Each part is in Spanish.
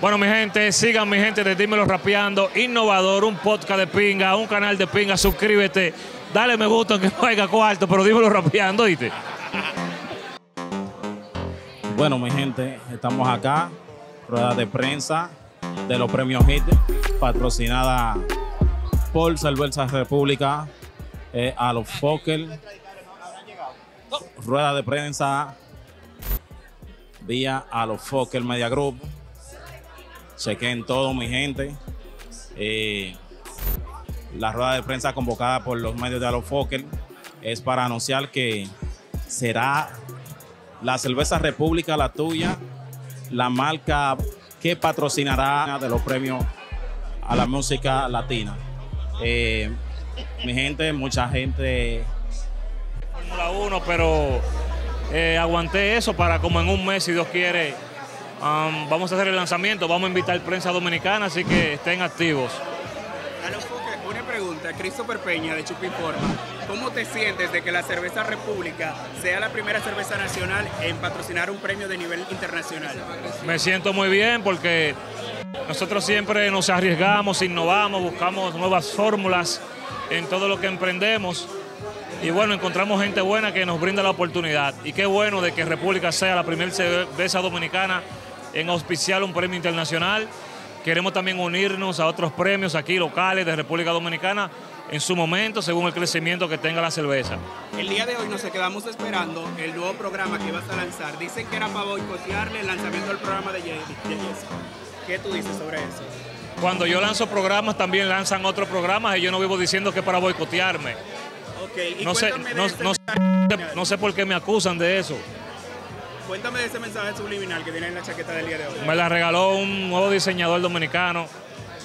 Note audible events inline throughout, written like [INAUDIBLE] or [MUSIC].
Bueno, mi gente, sigan mi gente de Dímelo Rapeando, innovador, un podcast de pinga, un canal de pinga, suscríbete, dale me gusta que no haya cuarto, pero dímelo rapeando, ¿oíste? Bueno, mi gente, estamos acá, rueda de prensa de los premios HIT, patrocinada por Cerveza República, eh, a los Fokker, rueda de prensa vía a los Fokker Media Group. Chequen todo, mi gente. Eh, la rueda de prensa convocada por los medios de Alo Fokker es para anunciar que será la cerveza República, la tuya, la marca que patrocinará de los premios a la música latina. Eh, mi gente, mucha gente. Fórmula 1, pero eh, aguanté eso para como en un mes, si Dios quiere, um, vamos a hacer el lanzamiento, vamos a invitar prensa dominicana, así que estén activos. Una pregunta, Christopher Peña de Chupiforma. ¿Cómo te sientes de que la Cerveza República sea la primera cerveza nacional en patrocinar un premio de nivel internacional? Me siento muy bien porque nosotros siempre nos arriesgamos, innovamos, buscamos nuevas fórmulas en todo lo que emprendemos. Y bueno, encontramos gente buena que nos brinda la oportunidad. Y qué bueno de que República sea la primera cerveza dominicana en auspiciar un premio internacional. Queremos también unirnos a otros premios aquí locales de República Dominicana en su momento, según el crecimiento que tenga la cerveza. El día de hoy nos quedamos esperando el nuevo programa que vas a lanzar. Dicen que era para boicotearle el lanzamiento del programa de Jessica. ¿Qué tú dices sobre eso? Cuando yo lanzo programas, también lanzan otros programas y yo no vivo diciendo que para boicotearme. Okay, y no, sé, no, no, no sé por qué me acusan de eso. Cuéntame de ese mensaje subliminal que tiene en la chaqueta del día de hoy. Me la regaló un nuevo diseñador dominicano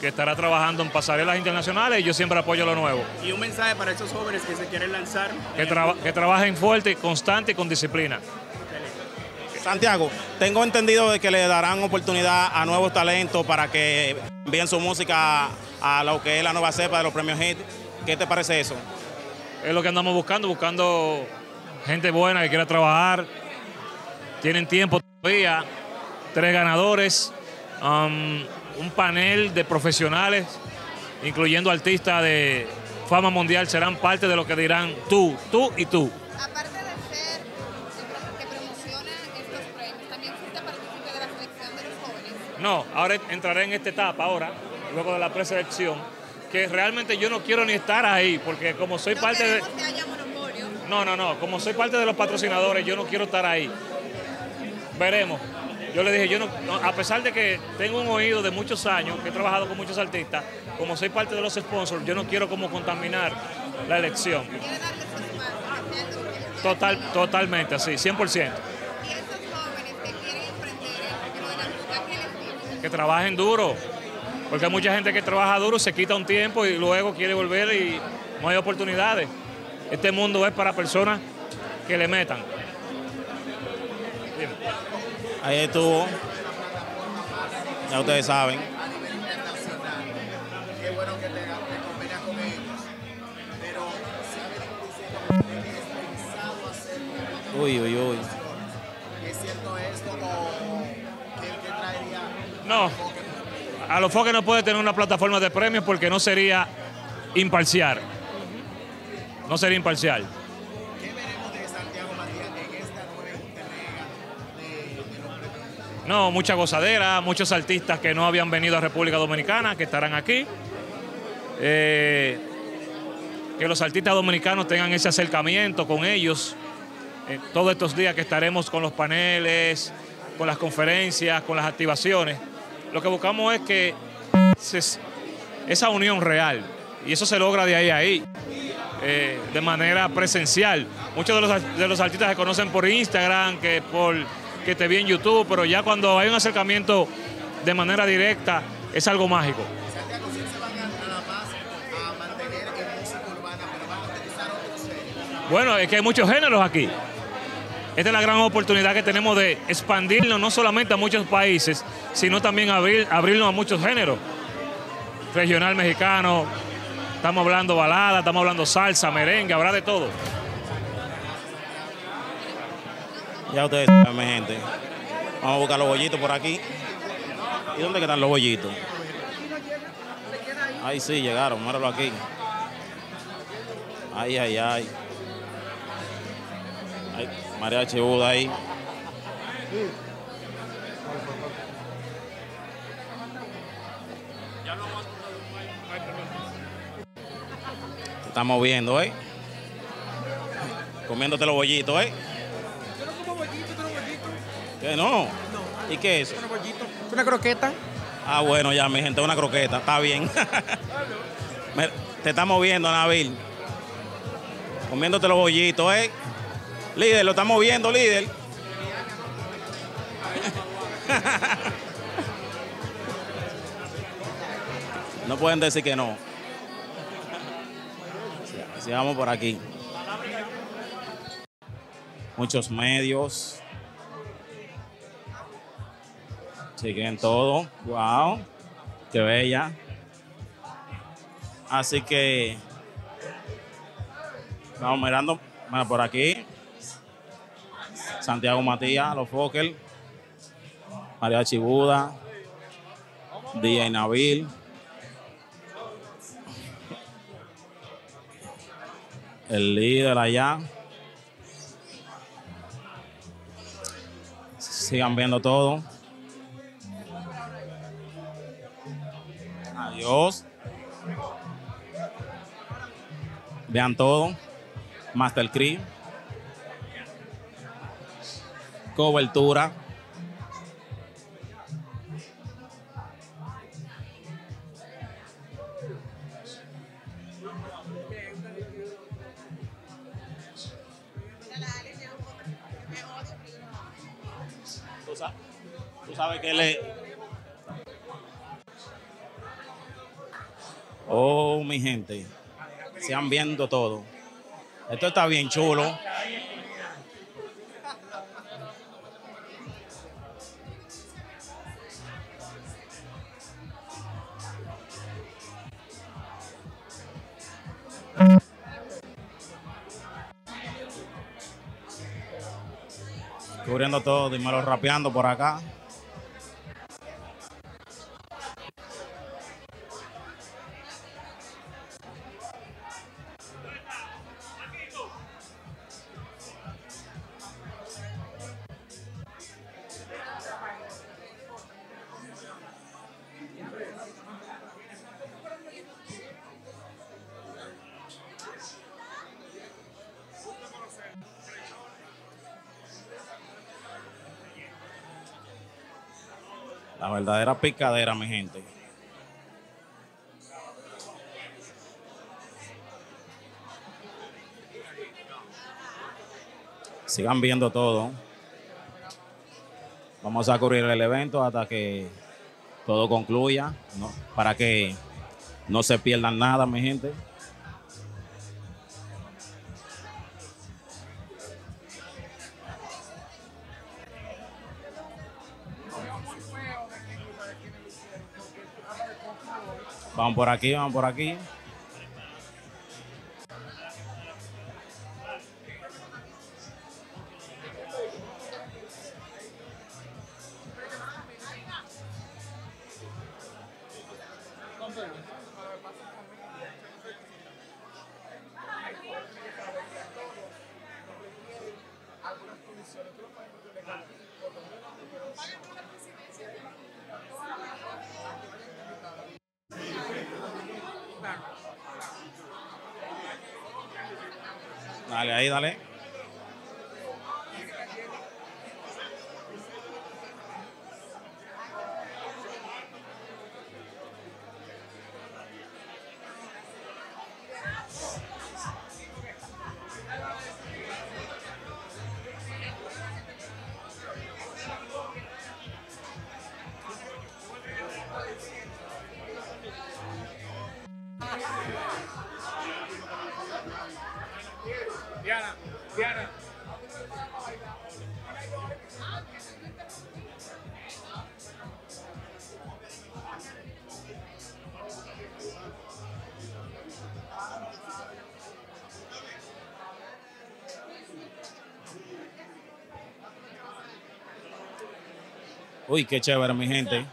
que estará trabajando en pasarelas internacionales y yo siempre apoyo lo nuevo. Y un mensaje para esos jóvenes que se quieren lanzar. Que, traba- que trabajen fuerte, constante y con disciplina. Santiago, tengo entendido de que le darán oportunidad a nuevos talentos para que envíen su música a lo que es la nueva cepa de los premios HIT. ¿Qué te parece eso? Es lo que andamos buscando, buscando gente buena que quiera trabajar. Tienen tiempo todavía. Tres ganadores, um, un panel de profesionales, incluyendo artistas de fama mundial, serán parte de lo que dirán tú, tú y tú. Aparte de ser el que promociona estos premios, también fuiste partícipe de la selección de los jóvenes. No, ahora entraré en esta etapa ahora, luego de la preselección, que realmente yo no quiero ni estar ahí, porque como soy no parte de... que haya monopolio. No, no, no, como soy parte de los patrocinadores, yo no quiero estar ahí. Veremos. Yo le dije, a pesar de que tengo un oído de muchos años, que he trabajado con muchos artistas, como soy parte de los sponsors, yo no quiero como contaminar la elección. Total, totalmente, así, 100%. Y esos jóvenes que quieren emprender en lo de la música, ¿qué les dices? Que trabajen duro, porque hay mucha gente que trabaja duro, se quita un tiempo y luego quiere volver y no hay oportunidades. Este mundo es para personas que le metan. Dime. Ahí estuvo. Ya ustedes saben. Qué bueno que te, te convenias con ellos. Pero dicen que tienes pensado hacer Uy, uy, uy. ¿Es cierto esto o qué traería? No, a los foques no puede tener una plataforma de premios porque no sería imparcial. No sería imparcial. No, mucha gozadera, muchos artistas que no habían venido a República Dominicana, que estarán aquí. Eh, que los artistas dominicanos tengan ese acercamiento con ellos. eh, todos estos días que estaremos con los paneles, con las conferencias, con las activaciones. Lo que buscamos es que esa unión real, y eso se logra de ahí a ahí, eh, de manera presencial. Muchos de los, de los artistas se conocen por Instagram, que por que te vi en YouTube, pero ya cuando hay un acercamiento de manera directa, es algo mágico. Bueno, es que hay muchos géneros aquí. Esta es la gran oportunidad que tenemos de expandirnos no solamente a muchos países, sino también abrir, abrirnos a muchos géneros. Regional mexicano, estamos hablando balada, estamos hablando salsa, merengue, habrá de todo. Ya ustedes saben, mi gente. Vamos a buscar los bollitos por aquí. ¿Y dónde que están los bollitos? Ay, sí, llegaron, míralo aquí. Ay, ay, ay. Ay, mariachi ahí. Te Estamos viendo, ¿eh? Comiéndote los bollitos, ¿eh? ¿Qué no? ¿Y qué es eso? Una croqueta. Ah, bueno, ya, mi gente, una croqueta, está bien. [LAUGHS] Me- Te estamos viendo, Nabil. Comiéndote los bollitos, ¿eh? Líder, lo estamos viendo, líder. [LAUGHS] No pueden decir que no. Sigamos por aquí. Muchos medios. Siguen todo. Wow. Qué bella. Así que vamos mirando mira, por aquí. Santiago Matías, los Fokker. María Chibuda. Día y Nabil. El líder allá. Sigan viendo todo. Adiós. Vean todo. Master Cree. Cobertura. Tú sa- tú sabes que le. Oh, mi gente. Sean viendo todo. Esto está bien chulo. Cubriendo todo, dímelo rapeando por acá. La verdadera picadera, mi gente. Sigan viendo todo. Vamos a cubrir el evento hasta que todo concluya, ¿no? para que no se pierdan nada, mi gente. Vamos por aquí, vamos por aquí. Dale, ahí, dale. Diana, Diana. Uy, qué chévere, mi gente.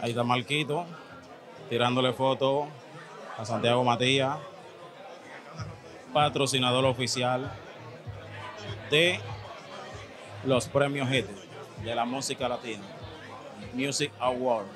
Ahí está Marquito, tirándole fotos a Santiago Matías, patrocinador oficial de los premios HIT de la música latina, Music Award.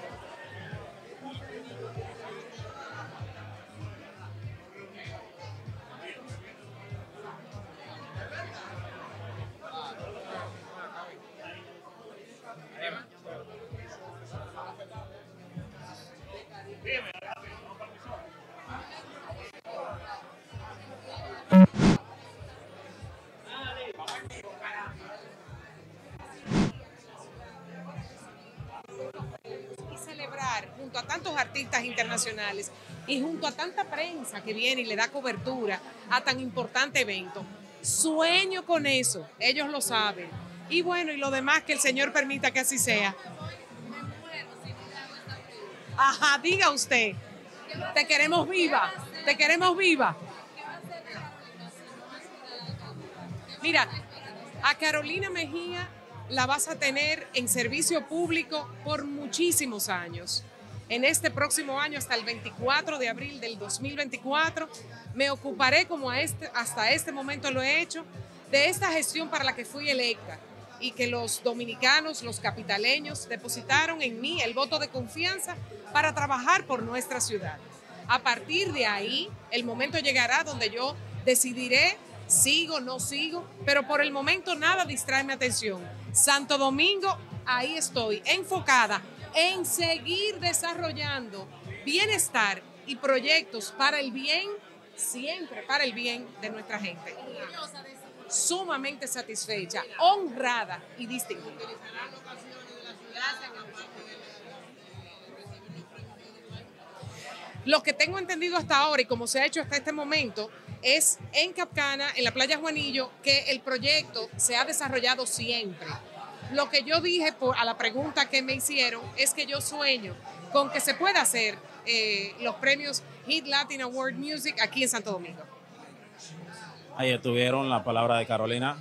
A tantos artistas internacionales y junto a tanta prensa que viene y le da cobertura a tan importante evento. Sueño con eso, ellos lo saben. Y bueno, y lo demás que el Señor permita que así sea. Ajá, diga usted. Te queremos viva, te queremos viva. Mira, a Carolina Mejía la vas a tener en servicio público por muchísimos años. En este próximo año, hasta el 24 de abril del 2024, me ocuparé, como a este, hasta este momento lo he hecho, de esta gestión para la que fui electa y que los dominicanos, los capitaleños, depositaron en mí el voto de confianza para trabajar por nuestra ciudad. A partir de ahí, el momento llegará donde yo decidiré sigo, no sigo, pero por el momento nada distrae mi atención. Santo Domingo, ahí estoy, enfocada en seguir desarrollando bienestar y proyectos para el bien, siempre para el bien de nuestra gente. Sumamente satisfecha, honrada y distinguida. Lo que tengo entendido hasta ahora y como se ha hecho hasta este momento es en Capcana, en la playa Juanillo, que el proyecto se ha desarrollado siempre. Lo que yo dije a la pregunta que me hicieron es que yo sueño con que se pueda hacer eh, los premios Hit Latin Award Music aquí en Santo Domingo. Ahí estuvieron la palabra de Carolina,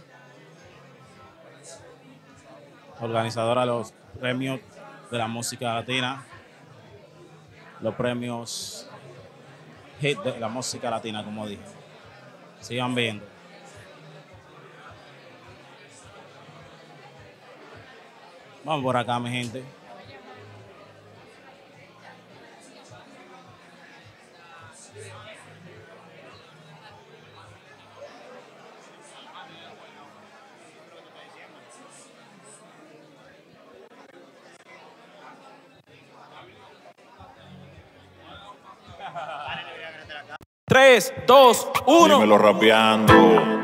organizadora de los premios de la música latina, los premios hit de la música latina, como dije. Sigan viendo. Vamos por acá, mi gente. Tres, dos, uno. Dímelo rapeando.